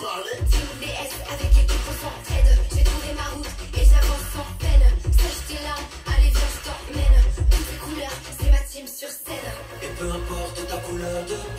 parler. Team VS avec équipe on s'entraide. J'ai trouvé ma route et j'avance sans peine. Sèche tes larmes, allez viens je t'emmène. Toutes les couleurs, c'est ma team sur scène. Et peu importe ta couleur de peau